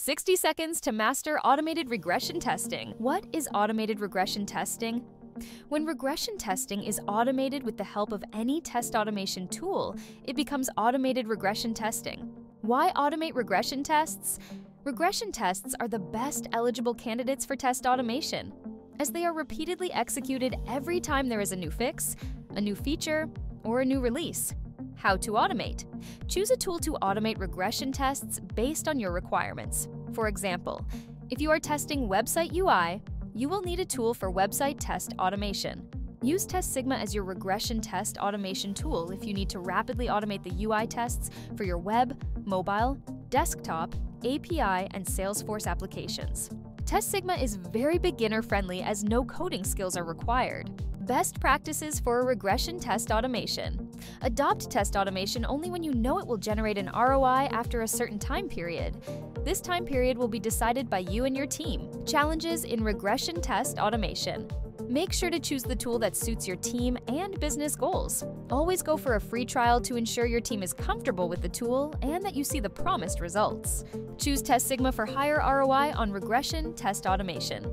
60 seconds to master automated regression testing. What is automated regression testing? When regression testing is automated with the help of any test automation tool, it becomes automated regression testing. Why automate regression tests? Regression tests are the best eligible candidates for test automation, as they are repeatedly executed every time there is a new fix, a new feature, or a new release. How to automate. Choose a tool to automate regression tests based on your requirements. For example, if you are testing website UI, you will need a tool for website test automation. Use Testsigma as your regression test automation tool if you need to rapidly automate the UI tests for your web, mobile, desktop, API, and Salesforce applications. Testsigma is very beginner friendly as no coding skills are required. Best practices for regression test automation. Adopt test automation only when you know it will generate an ROI after a certain time period. This time period will be decided by you and your team. Challenges in regression test automation. Make sure to choose the tool that suits your team and business goals. Always go for a free trial to ensure your team is comfortable with the tool and that you see the promised results. Choose Testsigma for higher ROI on regression test automation.